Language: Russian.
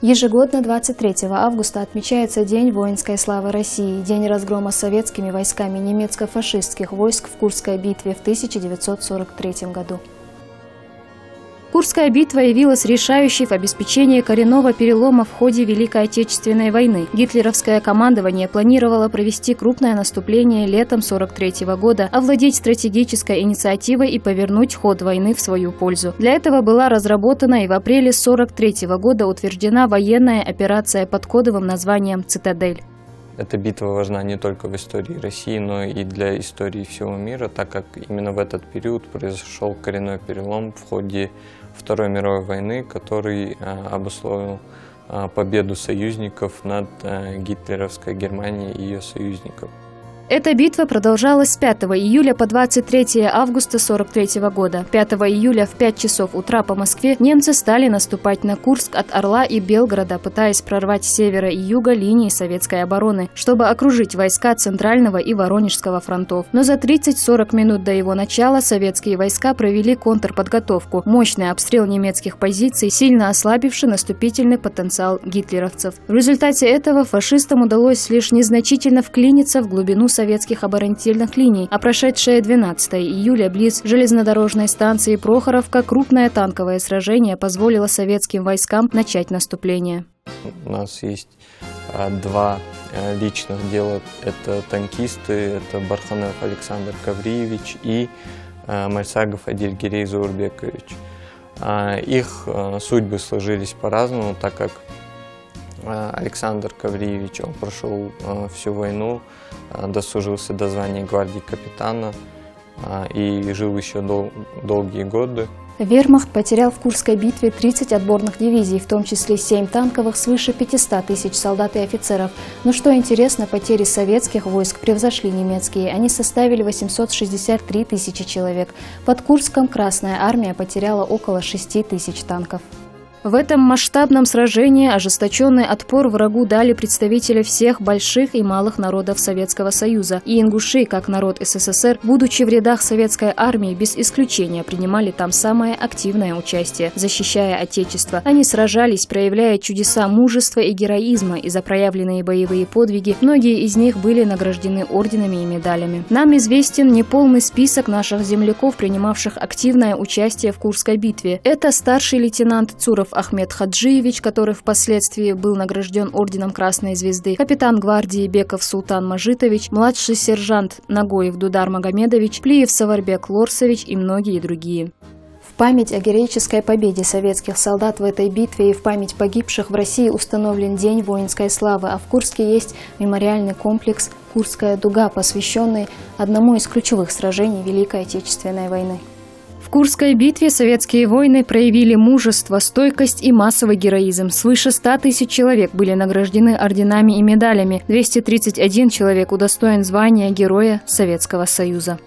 Ежегодно 23 августа отмечается День воинской славы России, день разгрома советскими войсками немецко-фашистских войск в Курской битве в 1943 году. Курская битва явилась решающей в обеспечении коренного перелома в ходе Великой Отечественной войны. Гитлеровское командование планировало провести крупное наступление летом 43 года, овладеть стратегической инициативой и повернуть ход войны в свою пользу. Для этого была разработана и в апреле 43 года утверждена военная операция под кодовым названием «Цитадель». Эта битва важна не только в истории России, но и для истории всего мира, так как именно в этот период произошел коренной перелом в ходе Второй мировой войны, который а, обусловил а, победу союзников над а, гитлеровской Германией и ее союзников. Эта битва продолжалась с 5 июля по 23 августа 43 года. 5 июля в 5 часов утра по Москве немцы стали наступать на Курск от Орла и Белгорода, пытаясь прорвать с севера и юга линии советской обороны, чтобы окружить войска Центрального и Воронежского фронтов. Но за 30-40 минут до его начала советские войска провели контрподготовку, мощный обстрел немецких позиций, сильно ослабивший наступительный потенциал гитлеровцев. В результате этого фашистам удалось лишь незначительно вклиниться в глубину советских оборонительных линий, а прошедшее 12 июля близ железнодорожной станции Прохоровка крупное танковое сражение позволило советским войскам начать наступление. У нас есть а, два а, личных дела. Это танкисты, это Барханов Александр Кавриевич и а, Мальсагов Адиль Гирей Заурбекович. Их судьбы сложились по-разному, так как Александр Кавриевич, он прошел всю войну, дослужился до звания гвардии капитана и жил еще дол долгие годы. Вермахт потерял в Курской битве 30 отборных дивизий, в том числе 7 танковых, свыше 500 тысяч солдат и офицеров. Но что интересно, потери советских войск превзошли немецкие. Они составили 863 тысячи человек. Под Курском Красная Армия потеряла около 6 тысяч танков. В этом масштабном сражении ожесточенный отпор врагу дали представители всех больших и малых народов Советского Союза. И ингуши, как народ СССР, будучи в рядах советской армии, без исключения принимали там самое активное участие, защищая Отечество. Они сражались, проявляя чудеса мужества и героизма, и за проявленные боевые подвиги многие из них были награждены орденами и медалями. Нам известен неполный список наших земляков, принимавших активное участие в Курской битве. Это старший лейтенант Цуров Ахмед Хаджиевич, который впоследствии был награжден орденом Красной Звезды, капитан гвардии Беков Султан Мажитович, младший сержант Нагоев Дудар Магомедович, Плиев Саварбек Лорсович и многие другие. В память о героической победе советских солдат в этой битве и в память погибших в России установлен День воинской славы, а в Курске есть мемориальный комплекс «Курская дуга», посвященный одному из ключевых сражений Великой Отечественной войны. Курской битве советские воины проявили мужество, стойкость и массовый героизм. Свыше 100 тысяч человек были награждены орденами и медалями. 231 человек удостоен звания Героя Советского Союза.